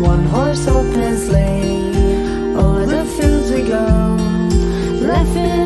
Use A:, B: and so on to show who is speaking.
A: one horse open sleigh. o'er the fields we go, laughing.